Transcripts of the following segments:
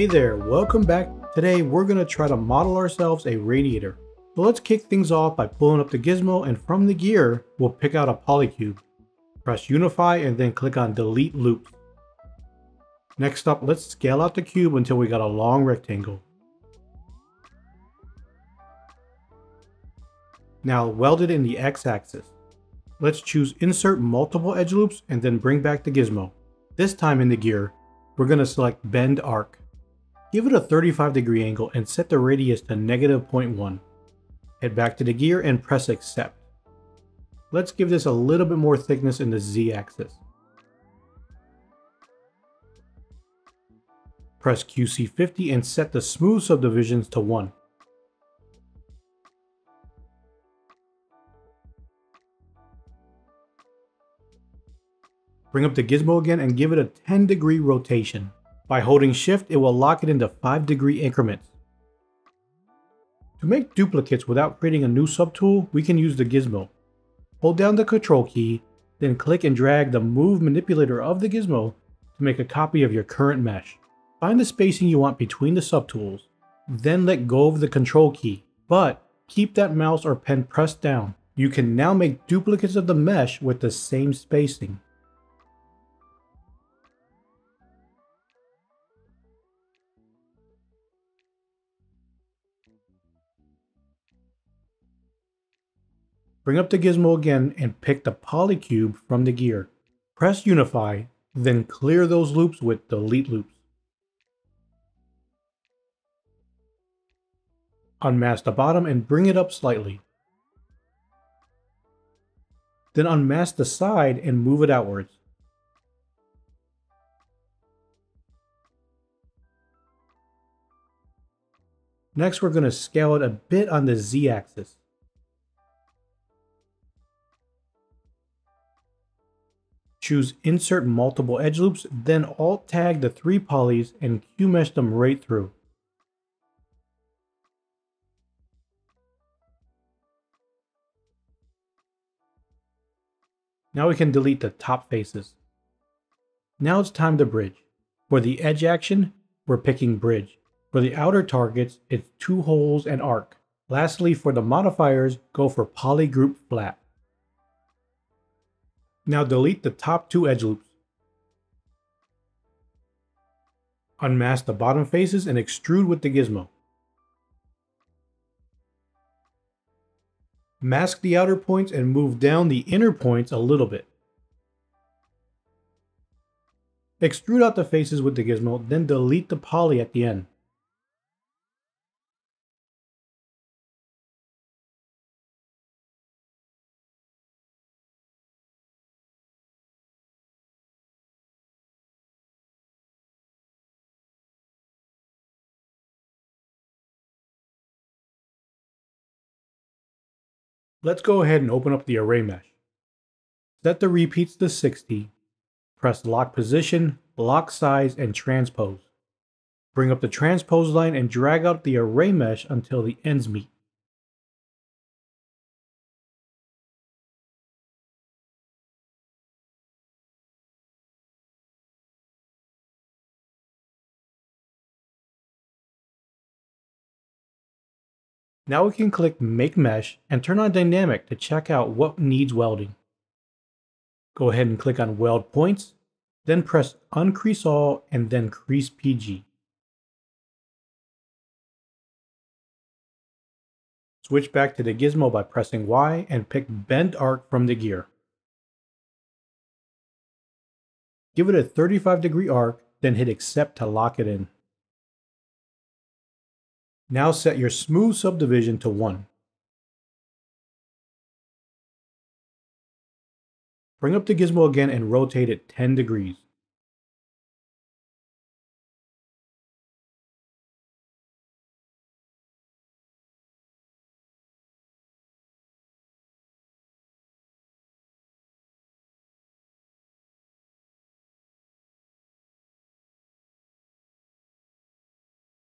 Hey there, welcome back. Today we're going to try to model ourselves a radiator. So let's kick things off by pulling up the gizmo and from the gear, we'll pick out a polycube. Press unify and then click on delete loop. Next up, let's scale out the cube until we got a long rectangle. Now weld it in the x-axis. Let's choose insert multiple edge loops and then bring back the gizmo. This time in the gear, we're going to select bend arc. Give it a 35 degree angle and set the radius to negative 0.1. Head back to the gear and press accept. Let's give this a little bit more thickness in the z-axis. Press QC50 and set the smooth subdivisions to 1. Bring up the gizmo again and give it a 10 degree rotation. By holding shift, it will lock it into 5 degree increments. To make duplicates without creating a new subtool, we can use the gizmo. Hold down the control key, then click and drag the move manipulator of the gizmo to make a copy of your current mesh. Find the spacing you want between the subtools, then let go of the control key, but keep that mouse or pen pressed down. You can now make duplicates of the mesh with the same spacing. Bring up the gizmo again and pick the polycube from the gear. Press unify, then clear those loops with delete loops. Unmask the bottom and bring it up slightly. Then unmask the side and move it outwards. Next, we're going to scale it a bit on the z-axis. Choose Insert Multiple Edge Loops, then Alt tag the three polys and Q-mesh them right through. Now we can delete the top faces. Now it's time to bridge. For the edge action, we're picking bridge. For the outer targets, it's two holes and arc. Lastly, for the modifiers, go for polygroup flat. Now delete the top two edge loops. Unmask the bottom faces and extrude with the gizmo. Mask the outer points and move down the inner points a little bit. Extrude out the faces with the gizmo, then delete the poly at the end. Let's go ahead and open up the array mesh. Set the repeats to 60. Press lock position, lock size, and transpose. Bring up the transpose line and drag out the array mesh until the ends meet. Now we can click Make Mesh and turn on Dynamic to check out what needs welding. Go ahead and click on Weld Points, then press Uncrease All and then Crease PG. Switch back to the gizmo by pressing Y and pick Bend Arc from the gear. Give it a 35 degree arc, then hit Accept to lock it in. Now set your smooth subdivision to 1. Bring up the gizmo again and rotate it 10 degrees.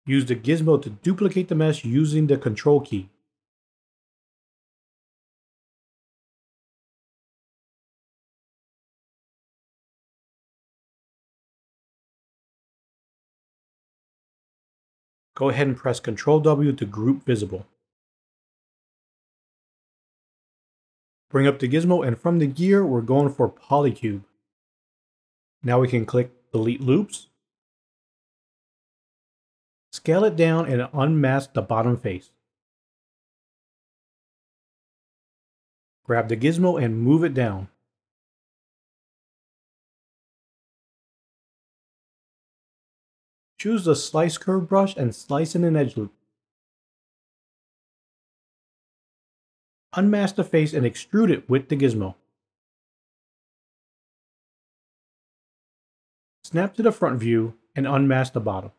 Use the gizmo to duplicate the mesh using the control key. Go ahead and press Ctrl W to group visible. Bring up the gizmo and from the gear, we're going for Polycube. Now we can click Delete Loops. Scale it down and unmask the bottom face. Grab the gizmo and move it down. Choose the Slice Curve brush and slice in an edge loop. Unmask the face and extrude it with the gizmo. Snap to the front view and unmask the bottom.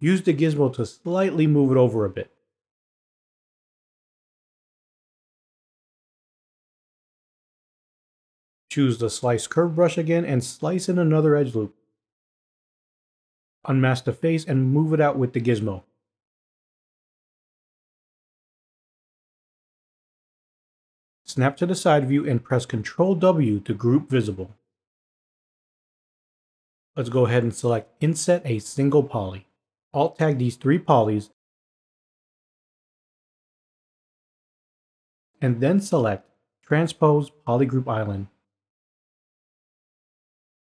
Use the gizmo to slightly move it over a bit. Choose the Slice Curve brush again and slice in another edge loop. Unmask the face and move it out with the gizmo. Snap to the side view and press Ctrl W to group visible. Let's go ahead and select Inset a single poly. Alt tag these three polys and then select Transpose Polygroup Island.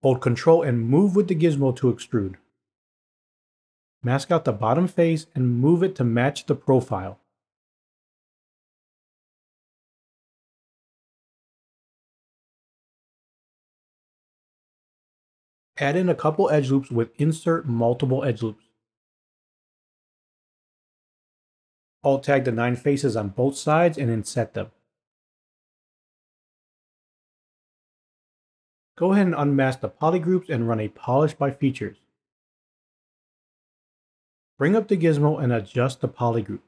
Hold Ctrl and move with the gizmo to extrude. Mask out the bottom face and move it to match the profile. Add in a couple edge loops with insert multiple edge loops. Alt tag the nine faces on both sides and inset them. Go ahead and unmask the polygroups and run a polish by features. Bring up the gizmo and adjust the polygroup.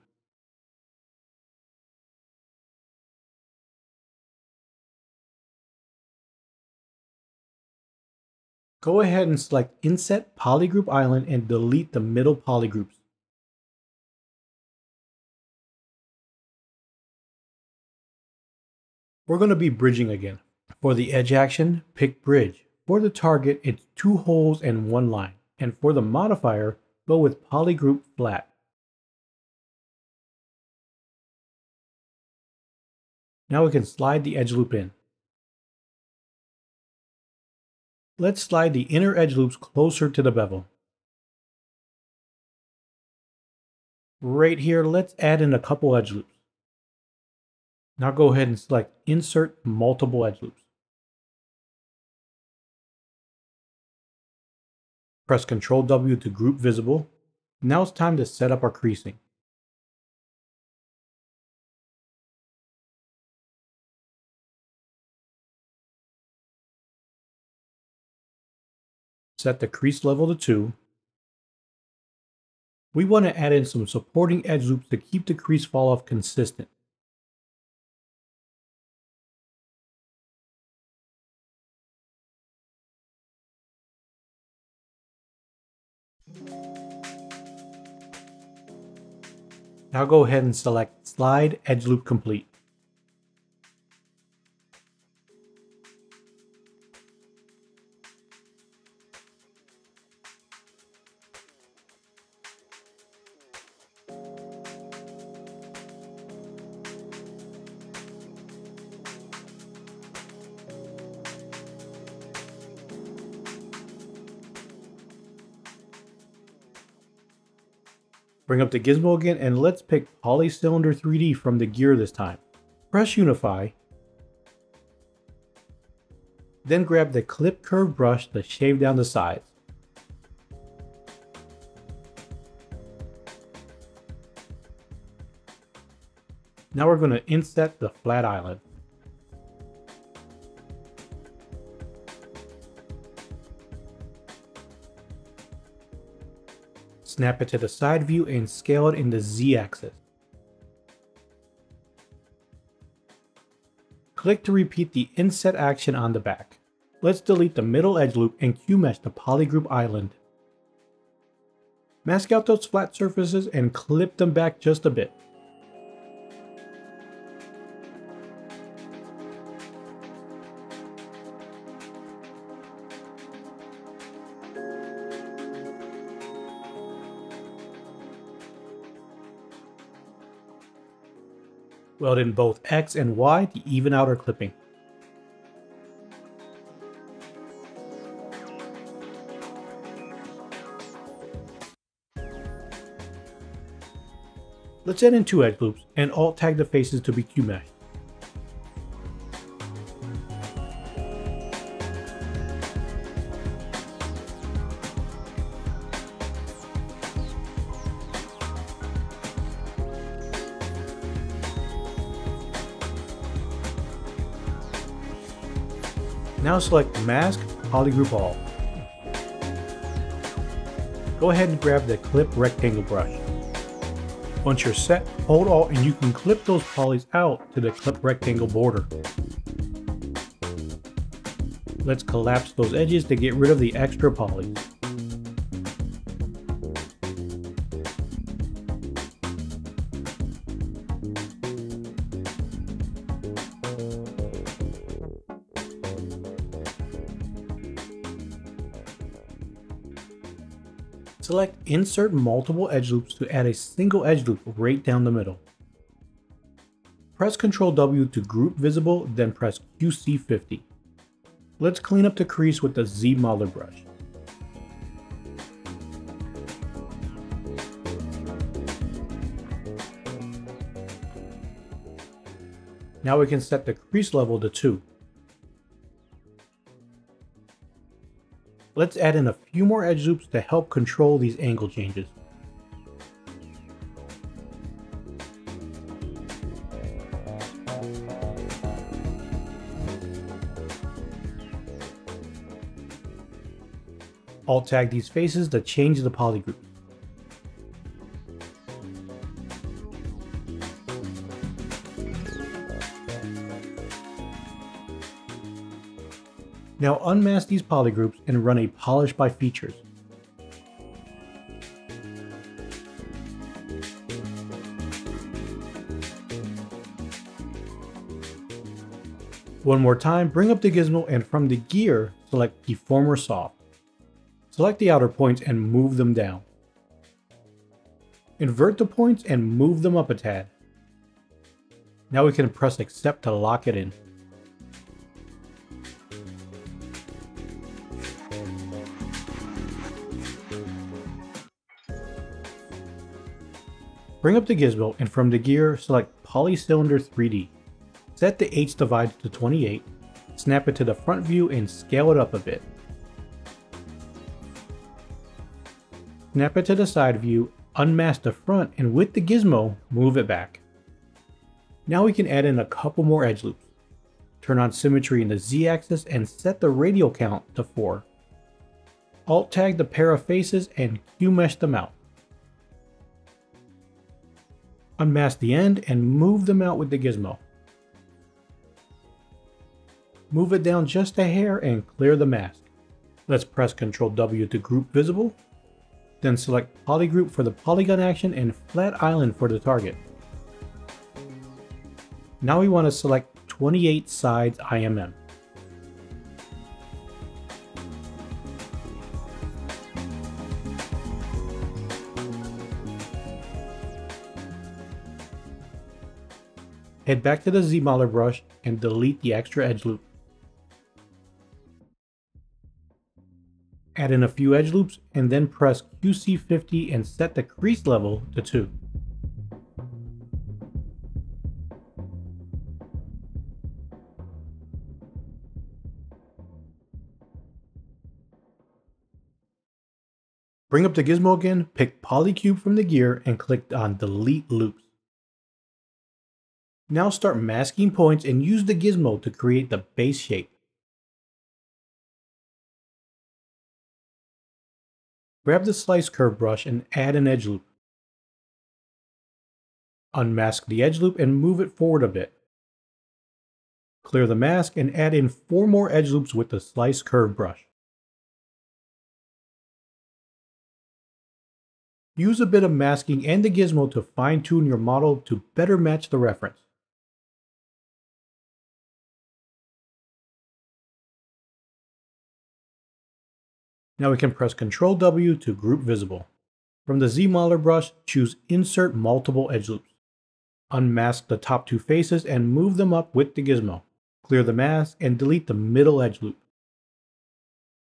Go ahead and select Inset Polygroup Island and delete the middle polygroups. We're going to be bridging again. For the edge action, pick bridge. For the target, it's two holes and one line. And for the modifier, go with polygroup flat. Now we can slide the edge loop in. Let's slide the inner edge loops closer to the bevel. Right here, let's add in a couple edge loops. Now go ahead and select Insert Multiple Edge Loops. Press Ctrl W to group visible. Now it's time to set up our creasing. Set the crease level to 2. We want to add in some supporting edge loops to keep the crease fall off consistent. Now go ahead and select Slide Edge Loop Complete. Bring up the gizmo again and let's pick Polycylinder 3D from the gear this time. Press Unify. Then grab the clip curve brush to shave down the sides. Now we're going to inset the flat island. Snap it to the side view and scale it in the Z-axis. Click to repeat the inset action on the back. Let's delete the middle edge loop and Q-mesh the polygroup island. Mask out those flat surfaces and clip them back just a bit. Weld in both X and Y to even out our clipping. Let's add in two edge loops and alt tag the faces to be Q-mesh. Now select Mask, Polygroup All. Go ahead and grab the Clip Rectangle brush. Once you're set, hold Alt and you can clip those polys out to the Clip Rectangle border. Let's collapse those edges to get rid of the extra polys. Select Insert Multiple Edge Loops to add a single edge loop right down the middle. Press Ctrl W to group visible, then press QC50. Let's clean up the crease with the Z Modeler brush. Now we can set the crease level to 2. Let's add in a few more edge loops to help control these angle changes. Alt tag these faces to change the polygroup. Now unmask these polygroups and run a polish by features. One more time, bring up the gizmo and from the gear, select Deformer Soft. Select the outer points and move them down. Invert the points and move them up a tad. Now we can press accept to lock it in. Bring up the gizmo and from the gear select Polycylinder 3D. Set the H divide to 28, snap it to the front view and scale it up a bit. Snap it to the side view, unmask the front and with the gizmo, move it back. Now we can add in a couple more edge loops. Turn on symmetry in the z-axis and set the radial count to 4. Alt tag the pair of faces and Q-mesh them out. Unmask the end and move them out with the gizmo. Move it down just a hair and clear the mask. Let's press Ctrl W to group visible, then select polygroup for the polygon action and flat island for the target. Now we want to select 28 sides IMM. Head back to the Z-Modeler brush and delete the extra edge loop. Add in a few edge loops and then press QC50 and set the crease level to 2. Bring up the gizmo again, pick Polycube from the gear and click on Delete Loops. Now start masking points and use the gizmo to create the base shape. Grab the slice curve brush and add an edge loop. Unmask the edge loop and move it forward a bit. Clear the mask and add in four more edge loops with the slice curve brush. Use a bit of masking and the gizmo to fine tune your model to better match the reference. Now we can press Ctrl W to group visible. From the Z-Modeler brush, choose Insert Multiple Edge Loops. Unmask the top two faces and move them up with the gizmo. Clear the mask and delete the middle edge loop.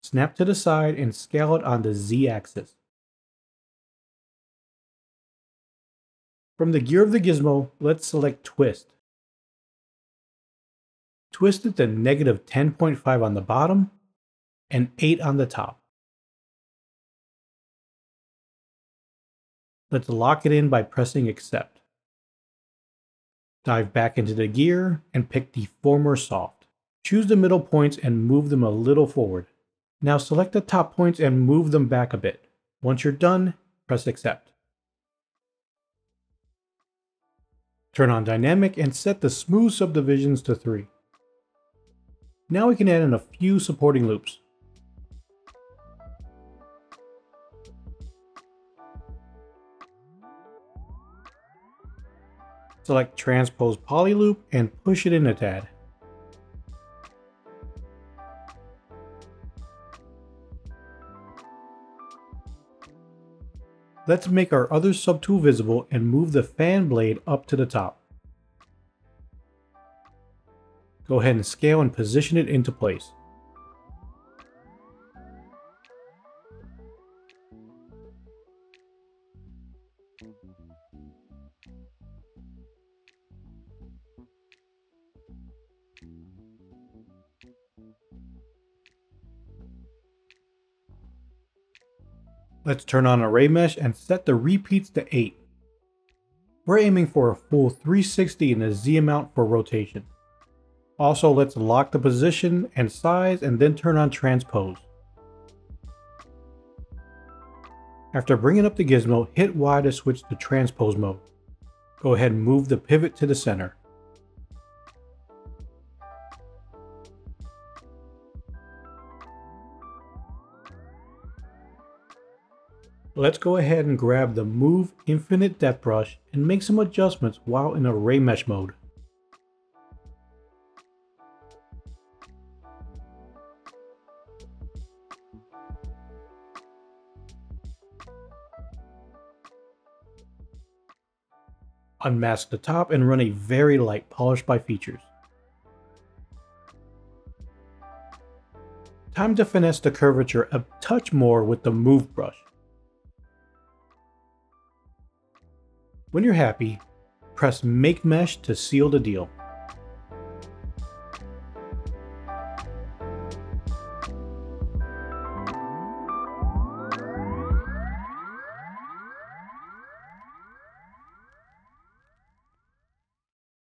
Snap to the side and scale it on the Z-axis. From the gear of the gizmo, let's select Twist. Twist it to negative 10.5 on the bottom and 8 on the top. Let's lock it in by pressing Accept. Dive back into the gear and pick the former Soft. Choose the middle points and move them a little forward. Now select the top points and move them back a bit. Once you're done, press Accept. Turn on Dynamic and set the Smooth Subdivisions to 3. Now we can add in a few supporting loops. Select Transpose Poly Loop and push it in a tad. Let's make our other subtool visible and move the fan blade up to the top. Go ahead and scale and position it into place. Let's turn on array mesh and set the repeats to 8. We're aiming for a full 360 in the Z amount for rotation. Also, let's lock the position and size and then turn on transpose. After bringing up the gizmo, hit Y to switch to transpose mode. Go ahead and move the pivot to the center. Let's go ahead and grab the Move Infinite Depth Brush and make some adjustments while in Array Mesh mode. Unmask the top and run a very light polish by features. Time to finesse the curvature a touch more with the Move brush. When you're happy, press Make Mesh to seal the deal.